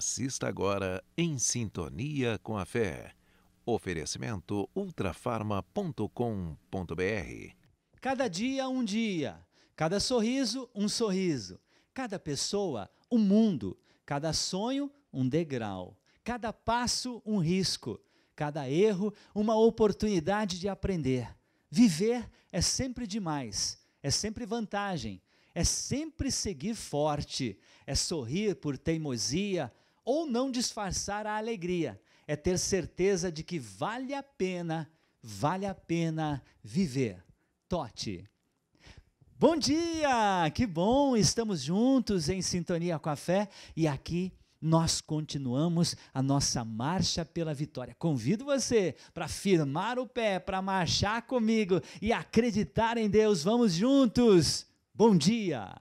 Assista agora em Sintonia com a Fé. Oferecimento ultrafarma.com.br. Cada dia um dia, cada sorriso um sorriso, cada pessoa um mundo, cada sonho um degrau, cada passo um risco, cada erro uma oportunidade de aprender. Viver é sempre demais, é sempre vantagem, é sempre seguir forte, é sorrir por teimosia ou não disfarçar a alegria, é ter certeza de que vale a pena, vale a pena viver. Tote. Bom dia! Que bom! Estamos juntos em sintonia com a fé e aqui nós continuamos a nossa marcha pela vitória. Convido você para firmar o pé, para marchar comigo e acreditar em Deus. Vamos juntos! Bom dia!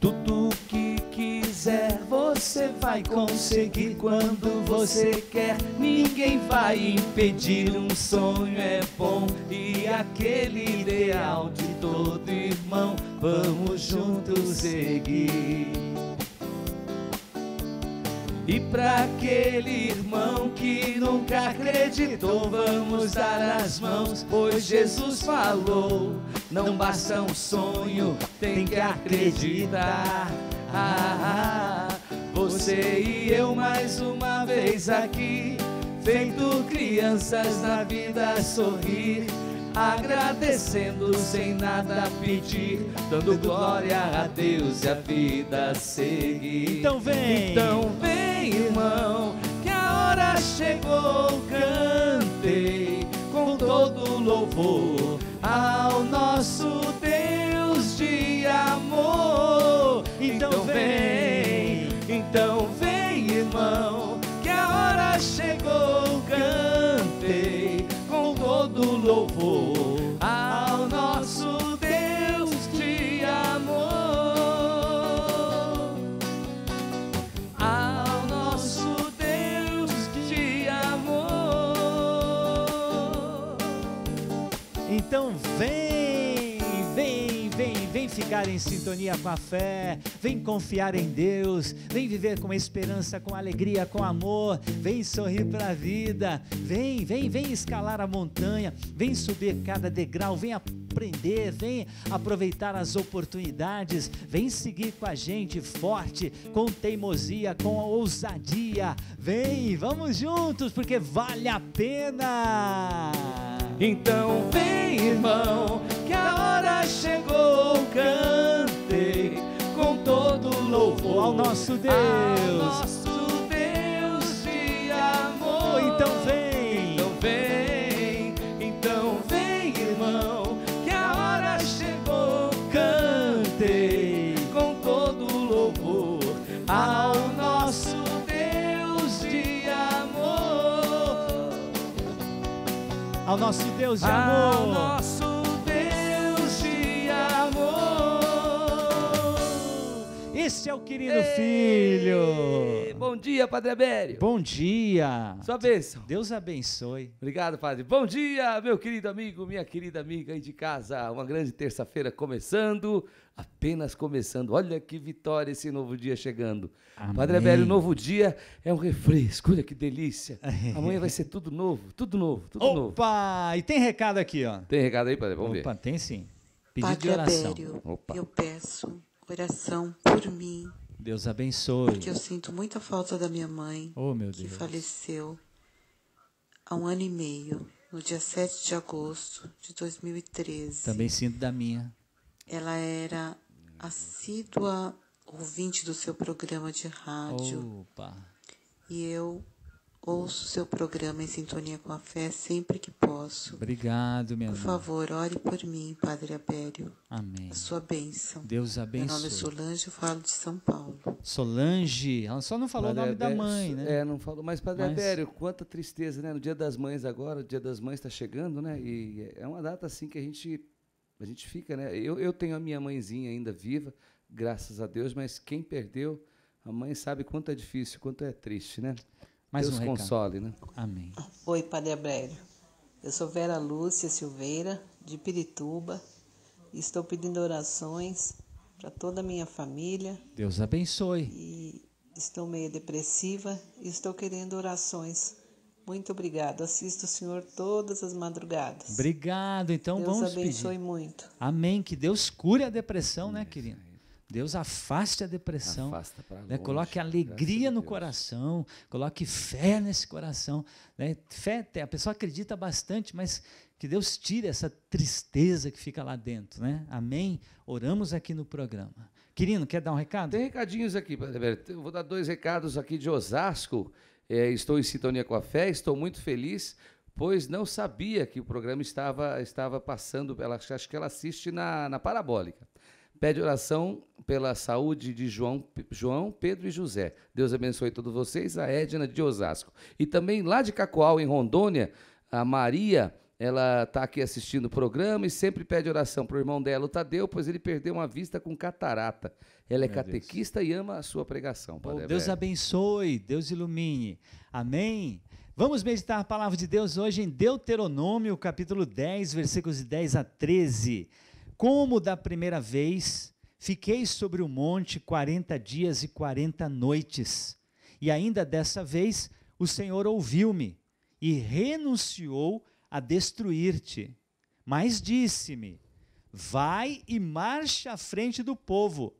Tudo que quiser você vai conseguir quando você quer. Ninguém vai impedir. Um sonho é bom e aquele ideal de todo irmão. Vamos juntos seguir. E para aquele irmão que nunca acreditou, vamos dar as mãos, pois Jesus falou: não basta um sonho, tem que acreditar. Ah, você e eu mais uma vez aqui, feito crianças na vida sorrir. Agradecendo sem nada pedir, dando glória a Deus e a vida seguir. Então vem, então vem, irmão, que a hora chegou. Cantei com todo louvor ao nosso Então vem, vem, vem, vem ficar em sintonia com a fé, vem confiar em Deus, vem viver com esperança, com alegria, com amor, vem sorrir para a vida, vem, vem, vem escalar a montanha, vem subir cada degrau, vem aprender, vem aproveitar as oportunidades, vem seguir com a gente forte, com teimosia, com ousadia, vem, vamos juntos, porque vale a pena. Então vem, irmão, que a hora chegou. Cantei com todo louvor ao nosso Deus. Ao nosso Deus de amor. Então vem, então vem, então vem, irmão, que a hora chegou. Cantei com todo louvor ao Ao nosso Deus de amor. Esse é o querido Ei, filho. Bom dia, Padre Abério. Bom dia. Sua bênção. Deus abençoe. Obrigado, Padre. Bom dia, meu querido amigo, minha querida amiga aí de casa. Uma grande terça-feira começando, apenas começando. Olha que vitória esse novo dia chegando. Amém. Padre Abério, novo dia é um refresco. Olha que delícia. Amanhã vai ser tudo novo, tudo novo, tudo novo. Opa! E tem recado aqui, ó. Tem recado aí, Padre? Vamos Opa, ver. tem sim. Pedido Padre de oração. Abério, Opa. eu peço oração por mim, Deus abençoe. porque eu sinto muita falta da minha mãe, Oh, meu que Deus. faleceu há um ano e meio, no dia 7 de agosto de 2013. Também sinto da minha. Ela era assídua ouvinte do seu programa de rádio Opa. e eu ouço seu programa em sintonia com a fé sempre que posso. Obrigado, minha Por irmã. favor, ore por mim, Padre Abério. Amém. A sua bênção. Deus Meu nome é abençoe. Solange, eu falo de São Paulo. Solange, ela só não falou Padre o nome da mãe, né? É, não falou. Mas, Padre Mas- Abério, quanta tristeza, né? No Dia das Mães agora, o Dia das Mães está chegando, né? E é uma data assim que a gente, a gente fica, né? Eu, eu tenho a minha mãezinha ainda viva, graças a Deus, mas quem perdeu, a mãe sabe quanto é difícil, quanto é triste, né? Mais Deus um console, né? Amém. Oi, Padre Abélio. Eu sou Vera Lúcia Silveira, de Pirituba. E estou pedindo orações para toda a minha família. Deus abençoe. E estou meio depressiva e estou querendo orações. Muito obrigado. Assisto o Senhor todas as madrugadas. Obrigado. Então Deus vamos abençoe pedir. muito. Amém. Que Deus cure a depressão, né, querido? Deus afaste a depressão. Afasta né? Coloque alegria no coração, coloque fé nesse coração. Né? Fé, a pessoa acredita bastante, mas que Deus tire essa tristeza que fica lá dentro. Né? Amém? Oramos aqui no programa. Querido, quer dar um recado? Tem recadinhos aqui. Eu vou dar dois recados aqui de Osasco. É, estou em sintonia com a fé, estou muito feliz, pois não sabia que o programa estava, estava passando. Ela, acho que ela assiste na, na Parabólica. Pede oração pela saúde de João, João, Pedro e José. Deus abençoe todos vocês. A Edna de Osasco. E também lá de Cacoal, em Rondônia, a Maria, ela está aqui assistindo o programa e sempre pede oração para o irmão dela, o Tadeu, pois ele perdeu uma vista com catarata. Ela é Meu Deus. catequista e ama a sua pregação. Padre Deus Alberto. abençoe, Deus ilumine. Amém? Vamos meditar a palavra de Deus hoje em Deuteronômio, capítulo 10, versículos de 10 a 13. Como da primeira vez, fiquei sobre o monte 40 dias e 40 noites. E ainda dessa vez, o Senhor ouviu-me e renunciou a destruir-te. Mas disse-me: Vai e marche à frente do povo,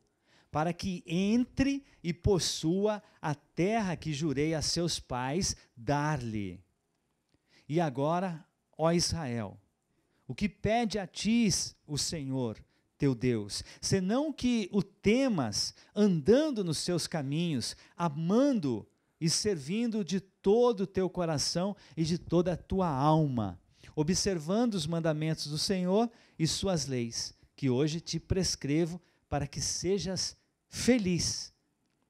para que entre e possua a terra que jurei a seus pais dar-lhe. E agora, ó Israel, o que pede a ti o Senhor, teu Deus, senão que o temas andando nos seus caminhos, amando e servindo de todo o teu coração e de toda a tua alma, observando os mandamentos do Senhor e suas leis, que hoje te prescrevo para que sejas feliz.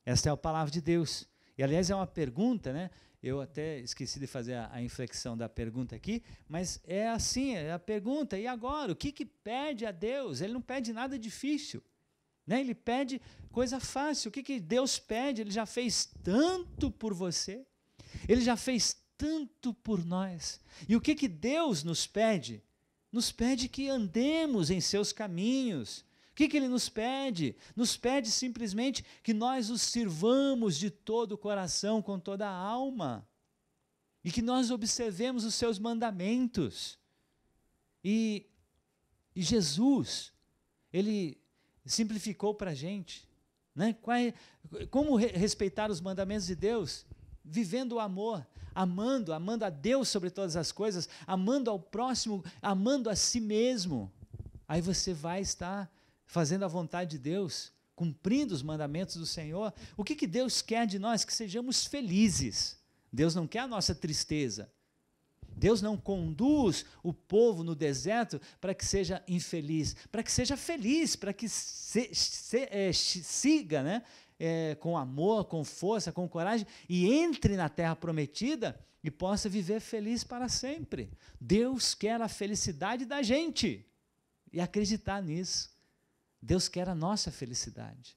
Esta é a palavra de Deus. E aliás é uma pergunta, né? Eu até esqueci de fazer a, a inflexão da pergunta aqui, mas é assim, é a pergunta, e agora? O que, que pede a Deus? Ele não pede nada difícil. Né? Ele pede coisa fácil. O que, que Deus pede? Ele já fez tanto por você. Ele já fez tanto por nós. E o que, que Deus nos pede? Nos pede que andemos em seus caminhos. O que, que ele nos pede? Nos pede simplesmente que nós os sirvamos de todo o coração, com toda a alma. E que nós observemos os seus mandamentos. E, e Jesus, ele simplificou para a gente. Né? É- como re- respeitar os mandamentos de Deus? Vivendo o amor, amando, amando a Deus sobre todas as coisas, amando ao próximo, amando a si mesmo. Aí você vai estar fazendo a vontade de Deus, cumprindo os mandamentos do Senhor. O que, que Deus quer de nós? Que sejamos felizes. Deus não quer a nossa tristeza. Deus não conduz o povo no deserto para que seja infeliz, para que seja feliz, para que se- se- chi- siga né, eh, com amor, com força, com coragem e entre na terra prometida e possa viver feliz para sempre. Deus quer a felicidade da gente e acreditar nisso. Deus quer a nossa felicidade.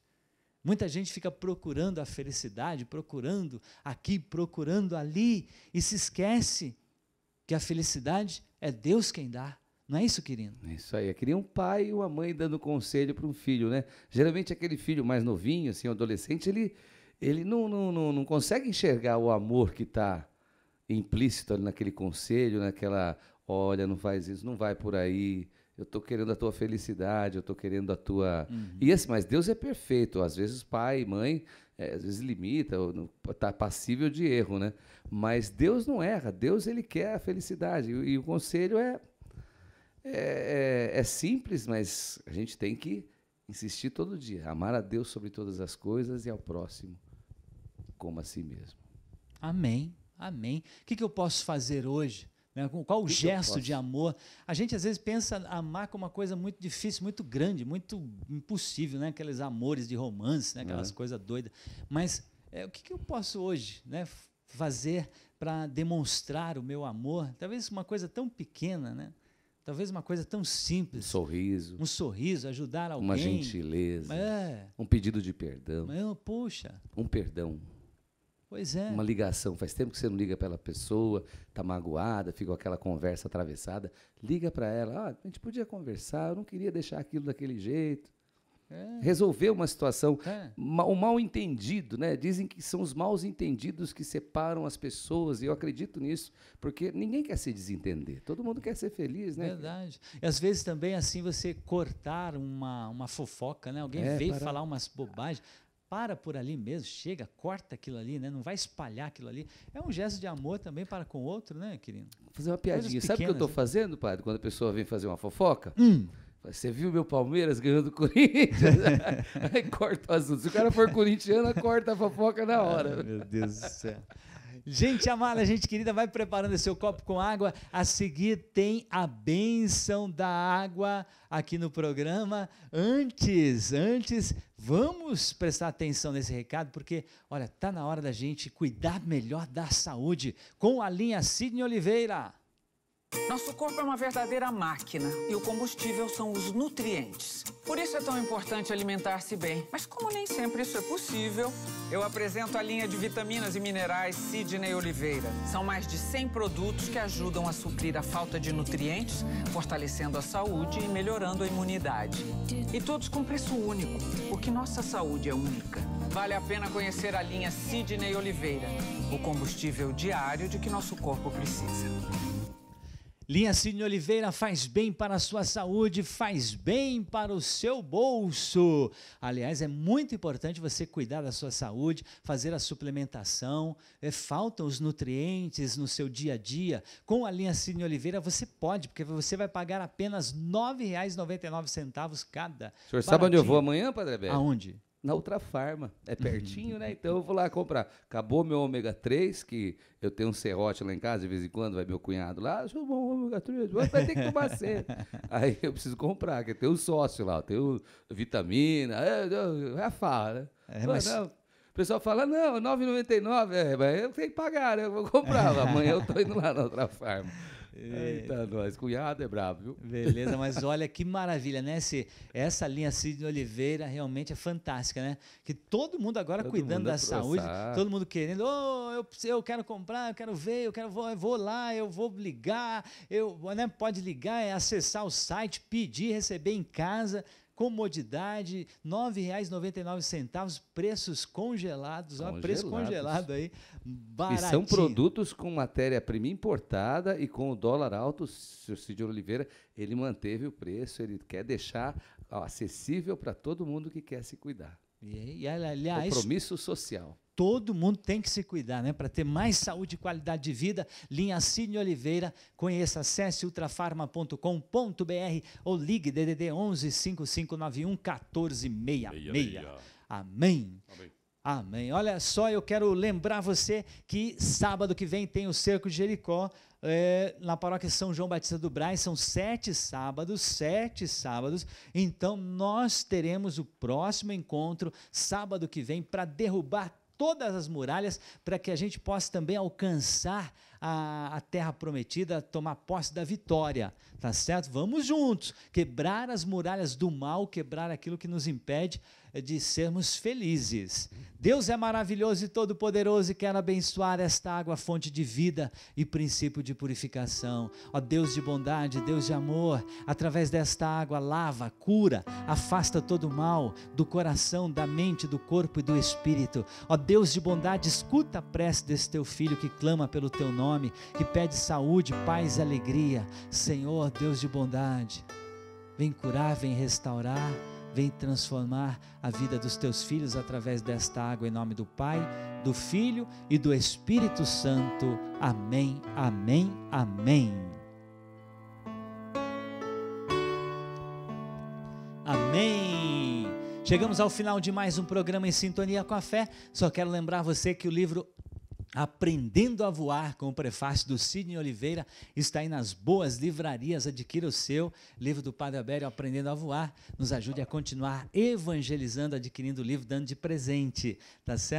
Muita gente fica procurando a felicidade, procurando aqui, procurando ali, e se esquece que a felicidade é Deus quem dá. Não é isso, querido? É Isso aí, é que nem um pai e uma mãe dando conselho para um filho, né? Geralmente aquele filho mais novinho, assim, adolescente, ele, ele não, não, não, não consegue enxergar o amor que está implícito ali naquele conselho, naquela, olha, não faz isso, não vai por aí, eu estou querendo a tua felicidade, eu estou querendo a tua... E assim, mas Deus é perfeito, às vezes pai, mãe, é, às vezes limita, está passível de erro, né? Mas Deus não erra, Deus ele quer a felicidade, e, e o conselho é é, é- é simples, mas a gente tem que insistir todo dia. Amar a Deus sobre todas as coisas e ao próximo como a si mesmo. Amém, amém. O que, que eu posso fazer hoje? Né? Qual o que gesto de amor? A gente às vezes pensa amar como uma coisa muito difícil, muito grande, muito impossível, né? aqueles amores de romance, né? aquelas É. coisas doidas. Mas é, o que, que eu posso hoje né? fazer para demonstrar o meu amor? Talvez uma coisa tão pequena, né? Talvez uma coisa tão Um simples. sorriso, Um sorriso, ajudar alguém. uma gentileza, É. um pedido de perdão, Mas, puxa, um perdão, pois é. uma ligação. Faz tempo que você não liga para ela pessoa, tá magoada, fica com aquela conversa atravessada. Liga para ela, ah, a gente podia conversar, eu não queria deixar aquilo daquele jeito. É. Resolver uma situação É. O mal entendido, né? Dizem que são os maus entendidos que separam as pessoas, e eu acredito nisso, porque ninguém quer se desentender, todo mundo quer ser feliz, né? Verdade. E às vezes também assim você cortar uma, uma fofoca, né? Alguém É, veio parar. falar umas bobagens. Para por ali mesmo, chega, corta aquilo ali, né? Não vai espalhar aquilo ali. É um gesto de amor também para com o outro, né, querido? Vou fazer uma piadinha. Coisas Sabe o que eu estou pequenas, né? fazendo, padre, quando a pessoa vem fazer uma fofoca? Hum. Você viu meu Palmeiras ganhando o Corinthians? Aí corta o assunto. Se o cara for corintiano, corta a fofoca na hora. Meu Deus do céu. Gente amada, gente querida, vai preparando seu copo com água. A seguir tem a bênção da água aqui no programa. Antes, antes, vamos prestar atenção nesse recado, porque, olha, tá na hora da gente cuidar melhor da saúde com a linha Sidney Oliveira. Nosso corpo é uma verdadeira máquina e o combustível são os nutrientes. Por isso é tão importante alimentar-se bem. Mas como nem sempre isso é possível, eu apresento a linha de vitaminas e minerais Sidney Oliveira. São mais de 100 produtos que ajudam a suprir a falta de nutrientes, fortalecendo a saúde e melhorando a imunidade. E todos com preço único, porque nossa saúde é única. Vale a pena conhecer a linha Sidney Oliveira, o combustível diário de que nosso corpo precisa. Linha Sidney Oliveira faz bem para a sua saúde, faz bem para o seu bolso. Aliás, é muito importante você cuidar da sua saúde, fazer a suplementação. É, faltam os nutrientes no seu dia a dia. Com a linha Sidney Oliveira você pode, porque você vai pagar apenas R$ 9,99 cada. O senhor sabe onde eu vou Baratinho. amanhã, Padre Beto? Aonde? Na Ultra Farma. É pertinho, né? Então eu vou lá comprar. Acabou meu ômega 3, que eu tenho um serrote lá em casa, de vez em quando vai meu cunhado lá, eu ômega 3, vai ter que tomar sempre. Aí eu preciso comprar, que tem um sócio lá, tem o vitamina, é, é a farra, né? É, mas- não, o pessoal fala, não, R$ 9,99, é, mas eu tenho que pagar, né? Eu vou comprar. Amanhã eu tô indo lá na Ultra Farma. Eita, nós, cunhado é brabo, viu? Beleza, mas olha que maravilha, né? Esse, essa linha Sidney Oliveira realmente é fantástica, né? Que todo mundo agora Todo cuidando mundo da é saúde, todo mundo querendo, oh, eu, eu quero comprar, eu quero ver, eu quero vou, eu vou lá, eu vou ligar, eu, né, pode ligar, é acessar o site, pedir, receber em casa. Comodidade, R$ 9,99, preços congelados, ó, preço Congelados. congelado aí, E baratinho. são produtos com matéria-prima importada e com o dólar alto, o. Cid Oliveira, ele manteve o preço, ele quer deixar ó, acessível para todo mundo que quer se cuidar. E, e, aliás, Compromisso social. Todo mundo tem que se cuidar, né? Para ter mais saúde e qualidade de vida. Linha Cine Oliveira, conheça, acesse ultrafarma.com.br ou ligue DDD 11 5591 1466. Amém. Amém. Olha só, eu quero lembrar você que sábado que vem tem o Cerco de Jericó, é, na paróquia São João Batista do Braz, são sete sábados, sete sábados. Então, nós teremos o próximo encontro, sábado que vem, para derrubar todas as muralhas, para que a gente possa também alcançar a, a terra prometida, tomar posse da vitória, tá certo? Vamos juntos, quebrar as muralhas do mal, quebrar aquilo que nos impede de sermos felizes. Deus é maravilhoso e todo-poderoso e quer abençoar esta água, fonte de vida e princípio de purificação. Ó Deus de bondade, Deus de amor, através desta água lava, cura, afasta todo o mal do coração, da mente, do corpo e do espírito. Ó Deus de bondade, escuta a prece desse teu filho que clama pelo teu nome, que pede saúde, paz e alegria. Senhor, Deus de bondade, vem curar, vem restaurar, vem transformar a vida dos teus filhos através desta água, em nome do Pai, do Filho e do Espírito Santo. Amém, amém, amém. Amém. Chegamos ao final de mais um programa em Sintonia com a Fé. Só quero lembrar você que o livro Aprendendo a Voar, com o prefácio do Sidney Oliveira, está aí nas boas livrarias. Adquira o seu livro do Padre Abério, Aprendendo a Voar. Nos ajude a continuar evangelizando, adquirindo o livro, dando de presente. Tá certo?